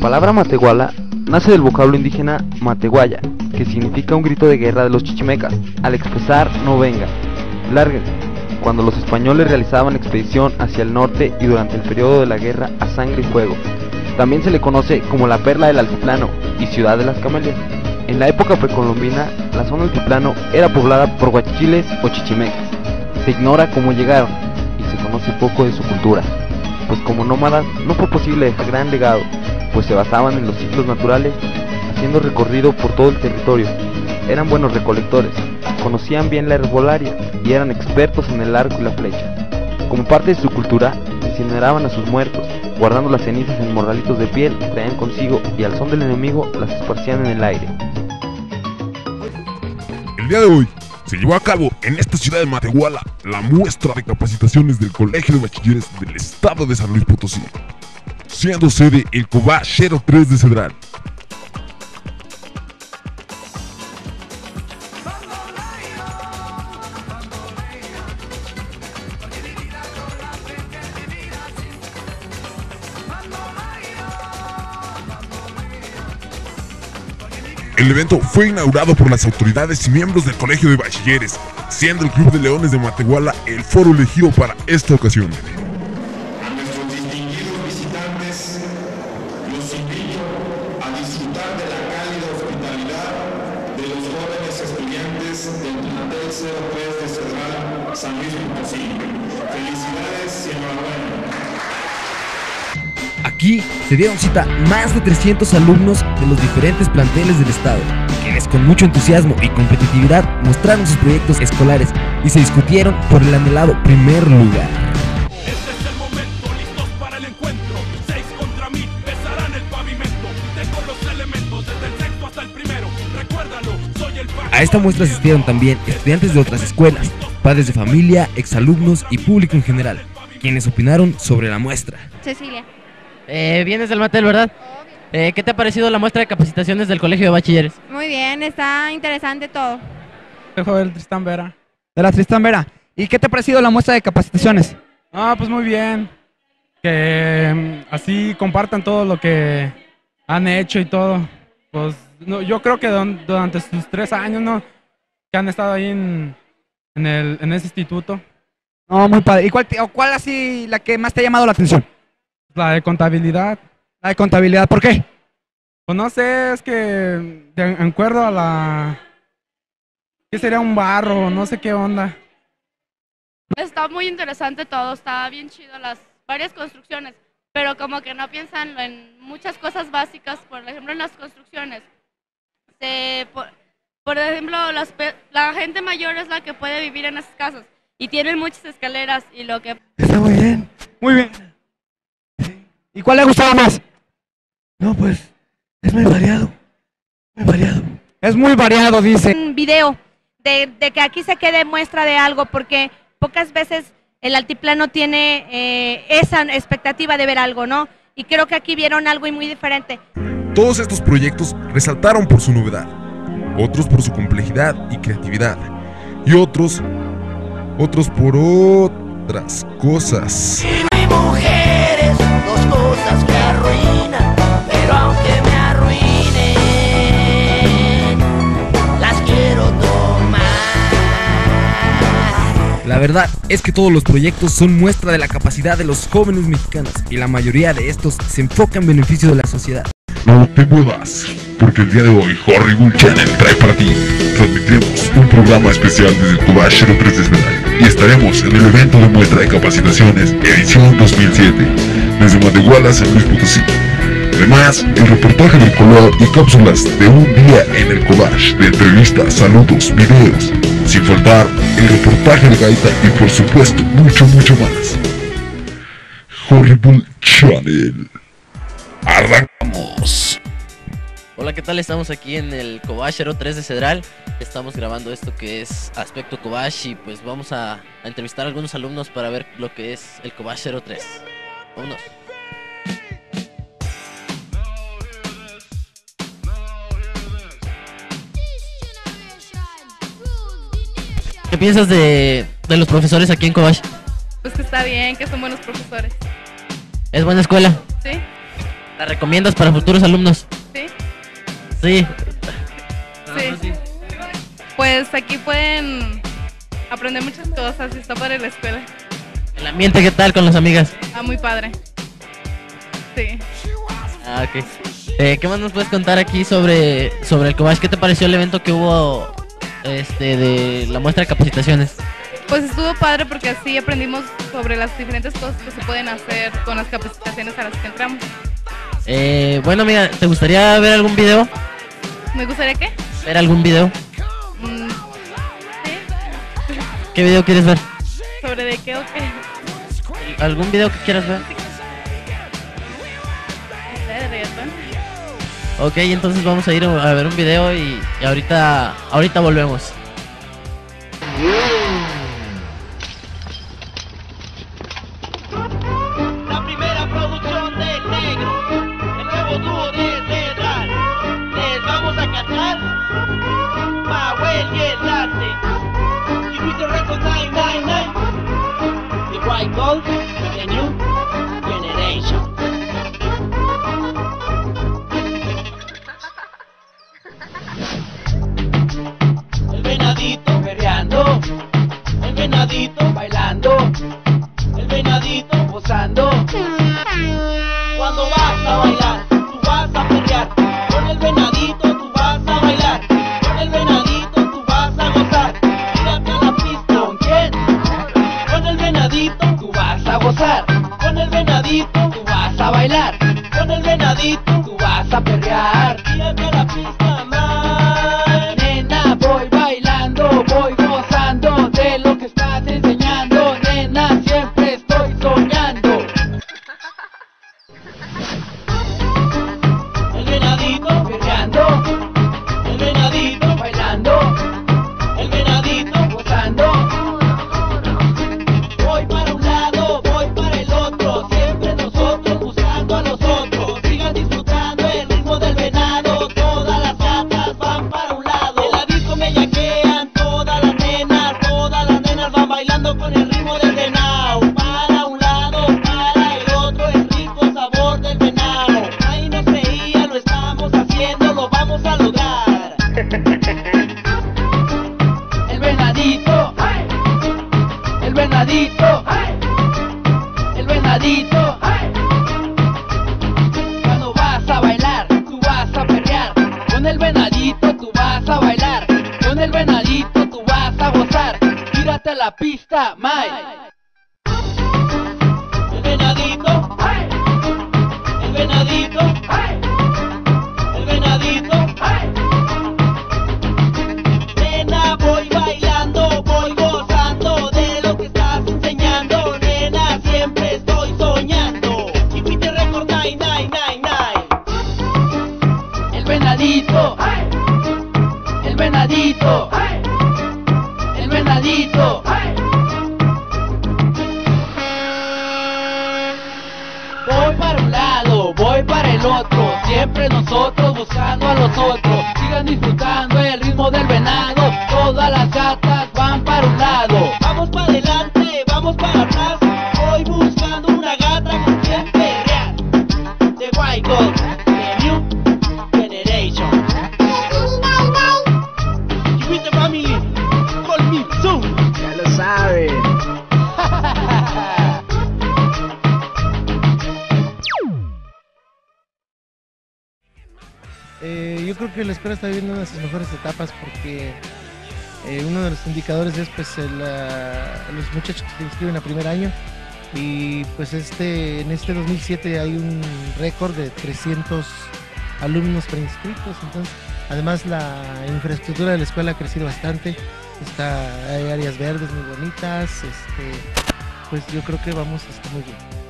palabra matehuala nace del vocablo indígena matehuaya, que significa un grito de guerra de los chichimecas, al expresar no venga, lárguense, cuando los españoles realizaban expedición hacia el norte y durante el periodo de la guerra a sangre y fuego. También se le conoce como la perla del altiplano y ciudad de las camelias. En la época precolombina, la zona altiplano era poblada por guachiles o chichimecas. Se ignora cómo llegaron y se conoce poco de su cultura, pues como nómadas no fue posible dejar gran legado, pues se basaban en los ciclos naturales, haciendo recorrido por todo el territorio. Eran buenos recolectores, conocían bien la herbolaria y eran expertos en el arco y la flecha. Como parte de su cultura, incineraban a sus muertos, guardando las cenizas en morralitos de piel que traían consigo y al son del enemigo las esparcían en el aire. El día de hoy se llevó a cabo en esta ciudad de Matehuala la muestra de capacitaciones del Colegio de Bachilleres del Estado de San Luis Potosí, siendo sede el COBA 03 de Cedral. El evento fue inaugurado por las autoridades y miembros del Colegio de Bachilleres, siendo el Club de Leones de Matehuala el foro elegido para esta ocasión. Invito a disfrutar de la cálida hospitalidad de los jóvenes estudiantes del plantel 03 de Cedral San Luis Potosí. Felicidades y enhorabuena. Aquí se dieron cita más de 300 alumnos de los diferentes planteles del estado, quienes con mucho entusiasmo y competitividad mostraron sus proyectos escolares y se discutieron por el anhelado primer lugar. A esta muestra asistieron también estudiantes de otras escuelas, padres de familia, exalumnos y público en general, quienes opinaron sobre la muestra. Cecilia. Eh, vienes del Matel, ¿verdad? Eh, ¿Qué te ha parecido la muestra de capacitaciones del Colegio de Bachilleres? Muy bien, está interesante todo. Del Tristán Vera. De la Tristán Vera. ¿Y qué te ha parecido la muestra de capacitaciones? Ah, pues muy bien. Que mm, así compartan todo lo que han hecho y todo. Pues no, yo creo que don- durante sus tres años, ¿no? Que han estado ahí en, en, el, en ese instituto. No, muy padre. ¿Y cuál, te- o cuál así la que más te ha llamado la atención? La de contabilidad. La de contabilidad, ¿por qué? Pues no sé, es que de acuerdo a la... ¿Qué sería un barro? No sé qué onda. Está muy interesante todo, está bien chido las varias construcciones, pero como que no piensan en muchas cosas básicas, por ejemplo en las construcciones. Se, por, por ejemplo, las la gente mayor es la que puede vivir en esas casas y tienen muchas escaleras y lo que Está muy bien. Muy bien. ¿Y cuál le ha gustado más? No, pues es muy variado. Muy variado. Es muy variado, dice. Un video de, de que aquí se quede muestra de algo, porque pocas veces el altiplano tiene eh, esa expectativa de ver algo, ¿no? Y creo que aquí vieron algo y muy diferente. Todos estos proyectos resaltaron por su novedad, otros por su complejidad y creatividad, y otros, otros por otras cosas. Mi mujer es dos cosas que arruinan, La verdad es que todos los proyectos son muestra de la capacidad de los jóvenes mexicanos y la mayoría de estos se enfocan en beneficio de la sociedad. No te muevas, porque el día de hoy Horrible Channel trae para ti. Transmitiremos un programa especial desde Cuba 03 de Escenario y estaremos en el evento de muestra de capacitaciones edición 2007 desde Matehuala, San Luis Potosí. Además, el reportaje del color y cápsulas de un día en el Cobach de entrevistas, saludos, videos, sin faltar el reportaje de gaita y por supuesto mucho, mucho más. Horrible Channel. Arrancamos. Hola, ¿qué tal? Estamos aquí en el Cobach 03 de Cedral. Estamos grabando esto que es Aspecto Cobach y pues vamos a, entrevistar a algunos alumnos para ver lo que es el Cobach 03. Vámonos. ¿Qué piensas de, de los profesores aquí en Cobach? pues que está bien, que son buenos profesores. ¿Es buena escuela? ¿Sí? ¿La recomiendas para futuros alumnos? Sí. Sí. Sí. Pues aquí pueden aprender muchas cosas y está padre la escuela. ¿El ambiente qué tal con las amigas? Ah, muy padre. Sí. Ah, ok. Eh, ¿Qué más nos puedes contar aquí sobre, sobre el Cobash? ¿Qué te pareció el evento que hubo este, de la muestra de capacitaciones? Pues estuvo padre porque así aprendimos sobre las diferentes cosas que se pueden hacer con las capacitaciones a las que entramos. Eh, bueno, mira, ¿te gustaría ver algún video? ¿Me gustaría qué? ¿Ver algún video? Mm, ¿Qué video quieres ver? ¿Sobre de qué o qué? ¿Algún video que quieras ver? Ok, entonces vamos a ir a ver un video y, ahorita, ahorita volvemos. La venadito bailando, el venadito gozando. Cuando vas a bailar, tú vas a perrear. Con el venadito tú vas a bailar. Con el venadito tú vas a gozar. Tírate a la pista. ¿Con quién? Con el venadito tú vas a gozar. Con el venadito tú vas a bailar. Con el venadito tú vas a perrear. El venadito, el venadito. Cuando vas a bailar, tú vas a perrear. Con el venadito tú vas a bailar. Con el venadito tú vas a gozar. Tírate a la pista, Mai. Venadito, el venadito. Voy para un lado, voy para el otro, siempre nosotros buscando a los otros. Sigan disfrutando el ritmo del venado, Eh, yo creo que la escuela está viviendo una de sus mejores etapas porque eh, uno de los indicadores es pues ah, los muchachos que se inscriben a primer año. Y pues este en este 2007 hay un récord de 300 alumnos preinscritos. Entonces además la infraestructura de la escuela ha crecido bastante. Está hay áreas verdes muy bonitas. Este pues yo creo que vamos a estar muy bien